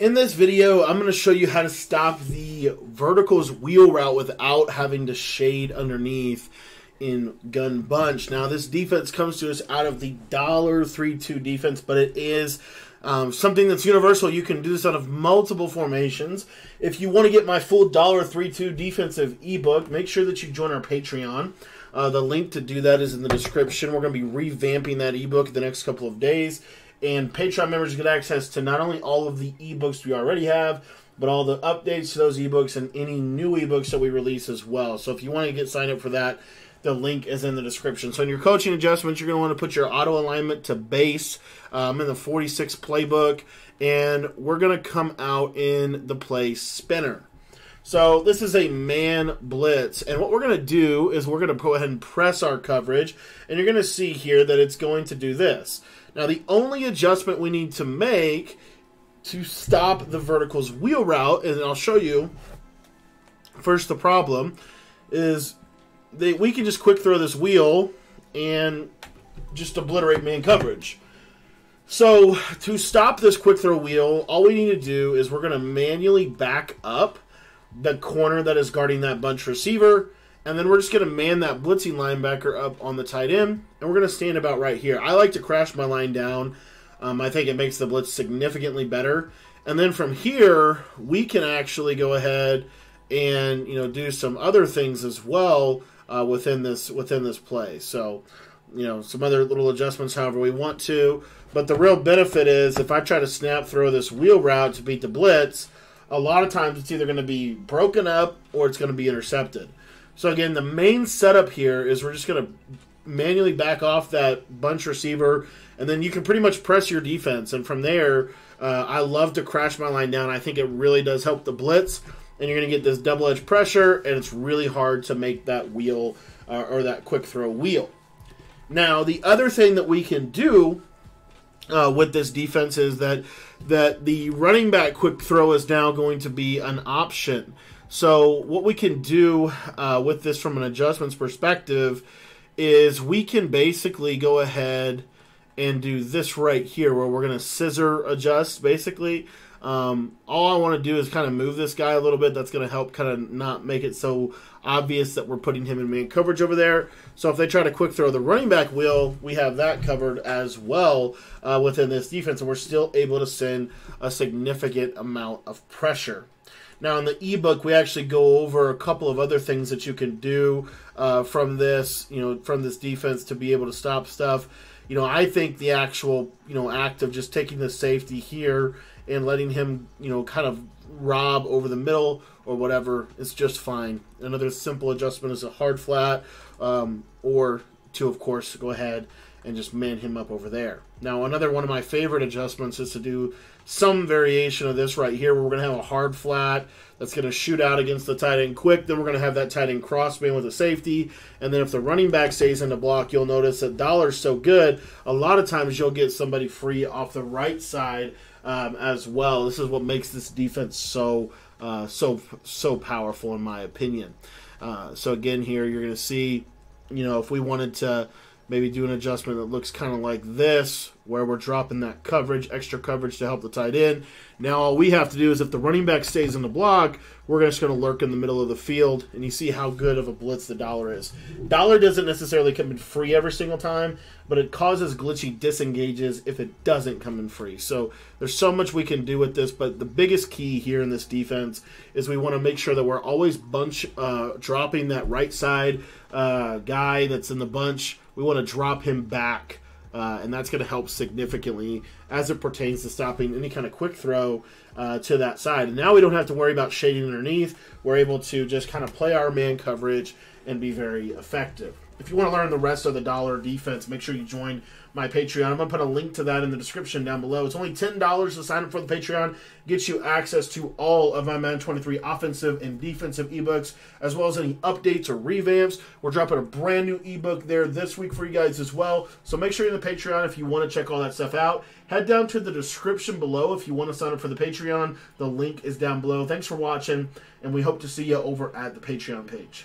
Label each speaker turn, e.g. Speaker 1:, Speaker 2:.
Speaker 1: In this video, I'm going to show you how to stop the verticals wheel route without having to shade underneath in Gun Bunch. Now, this defense comes to us out of the dollar three two defense, but it is um, something that's universal. You can do this out of multiple formations. If you want to get my full dollar three two defensive ebook, make sure that you join our Patreon. Uh, the link to do that is in the description. We're going to be revamping that ebook the next couple of days. And Patreon members get access to not only all of the ebooks we already have, but all the updates to those ebooks and any new ebooks that we release as well. So if you want to get signed up for that, the link is in the description. So in your coaching adjustments, you're going to want to put your auto alignment to base um, in the 46 playbook, and we're going to come out in the play spinner. So this is a man blitz, and what we're going to do is we're going to go ahead and press our coverage, and you're going to see here that it's going to do this. Now the only adjustment we need to make to stop the verticals wheel route, and I'll show you first the problem, is that we can just quick throw this wheel and just obliterate man coverage. So to stop this quick throw wheel, all we need to do is we're going to manually back up the corner that is guarding that bunch receiver. And then we're just going to man that blitzing linebacker up on the tight end. And we're going to stand about right here. I like to crash my line down. Um, I think it makes the blitz significantly better. And then from here, we can actually go ahead and you know do some other things as well uh, within this within this play. So you know some other little adjustments however we want to. But the real benefit is if I try to snap throw this wheel route to beat the blitz, a lot of times it's either going to be broken up or it's going to be intercepted. So again, the main setup here is we're just going to manually back off that bunch receiver, and then you can pretty much press your defense. And from there, uh, I love to crash my line down. I think it really does help the blitz, and you're going to get this double edge pressure, and it's really hard to make that wheel uh, or that quick throw wheel. Now, the other thing that we can do uh, with this defense is that that the running back quick throw is now going to be an option. So what we can do uh, with this from an adjustments perspective is we can basically go ahead and do this right here where we're going to scissor adjust basically. Um, all I want to do is kind of move this guy a little bit. That's going to help kind of not make it so obvious that we're putting him in man coverage over there. So if they try to quick throw the running back wheel, we have that covered as well uh, within this defense, and we're still able to send a significant amount of pressure. Now, in the ebook, we actually go over a couple of other things that you can do uh, from this, you know, from this defense to be able to stop stuff. You know, I think the actual, you know, act of just taking the safety here and letting him, you know, kind of rob over the middle or whatever is just fine. Another simple adjustment is a hard flat, um, or to, of course, go ahead and just man him up over there. Now, another one of my favorite adjustments is to do some variation of this right here, where we're going to have a hard flat that's going to shoot out against the tight end quick. Then we're going to have that tight end crossman with a safety. And then if the running back stays in the block, you'll notice that dollar's so good, a lot of times you'll get somebody free off the right side um, as well. This is what makes this defense so uh, so so powerful in my opinion. Uh, so again, here you're going to see, you know, if we wanted to maybe do an adjustment that looks kind of like this, where we're dropping that coverage, extra coverage to help the tight end. Now all we have to do is if the running back stays in the block, we're just going to lurk in the middle of the field, and you see how good of a blitz the dollar is. Dollar doesn't necessarily come in free every single time, but it causes glitchy disengages if it doesn't come in free. So there's so much we can do with this, but the biggest key here in this defense is we want to make sure that we're always bunch uh, dropping that right side uh, guy that's in the bunch. We want to drop him back uh, and that's going to help significantly as it pertains to stopping any kind of quick throw uh, to that side. And now we don't have to worry about shading underneath. We're able to just kind of play our man coverage and be very effective. If you want to learn the rest of the dollar defense, make sure you join my Patreon. I'm going to put a link to that in the description down below. It's only $10 to sign up for the Patreon. Gets you access to all of my Madden 23 offensive and defensive ebooks, as well as any updates or revamps. We're dropping a brand new ebook there this week for you guys as well. So make sure you're in the Patreon if you want to check all that stuff out. Head down to the description below if you want to sign up for the Patreon. The link is down below. Thanks for watching, and we hope to see you over at the Patreon page.